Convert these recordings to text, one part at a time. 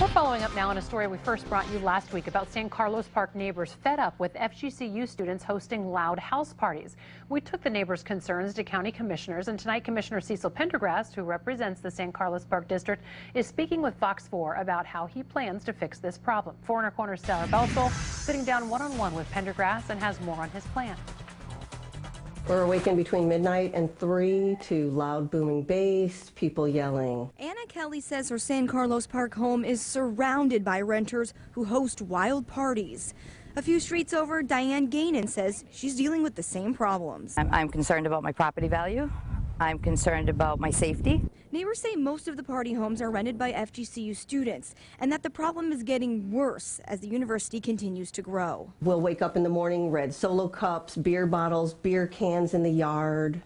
We're following up now on a story we first brought you last week about San Carlos Park neighbors fed up with FGCU students hosting loud house parties. We took the neighbors' concerns to county commissioners, and tonight Commissioner Cecil Pendergrass, who represents the San Carlos Park District, is speaking with Fox 4 about how he plans to fix this problem. Our corner Sarah Belsel sitting down one-on-one with Pendergrass and has more on his plan. We're awakened between midnight and 3 to loud booming bass, people yelling. Anna Kelly says her San Carlos Park home is surrounded by renters who host wild parties. A few streets over, Diane Gainan says she's dealing with the same problems. I'm, I'm concerned about my property value. I'm concerned about my safety. Neighbors say most of the party homes are rented by FGCU students and that the problem is getting worse as the university continues to grow. We'll wake up in the morning, red solo cups, beer bottles, beer cans in the yard.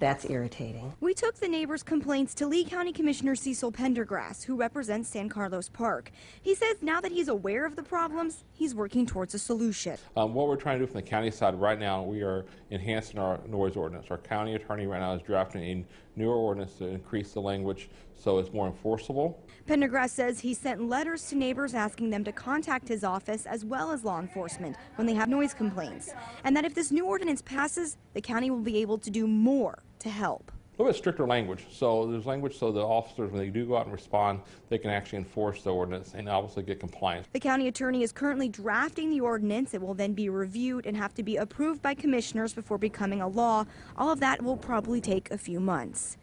That's irritating. We took the neighbors' complaints to Lee County Commissioner Cecil Pendergrass, who represents San Carlos Park. He says now that he's aware of the problems, he's working towards a solution. Um, what we're trying to do from the county side right now, we are enhancing our noise ordinance. Our county attorney right now is drafting a newer ordinance to increase the language so it's more enforceable. Pendergrass says he sent letters to neighbors asking them to contact his office as well as law enforcement when they have noise complaints, and that if this new ordinance passes, the county will be able to do more to help. A little bit stricter language. So there's language so the officers, when they do go out and respond, they can actually enforce the ordinance and obviously get compliance. The county attorney is currently drafting the ordinance. It will then be reviewed and have to be approved by commissioners before becoming a law. All of that will probably take a few months.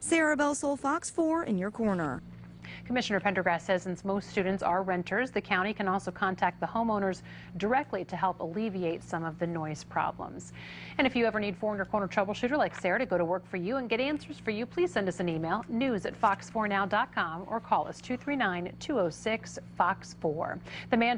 Sarah Belsol, Fox 4 in your corner. Commissioner Pendergrass says since most students are renters, the county can also contact the homeowners directly to help alleviate some of the noise problems. And if you ever need in corner troubleshooter like Sarah to go to work for you and get answers for you, please send us an email, news at fox4now.com or call us 239 206 Fox 4. The man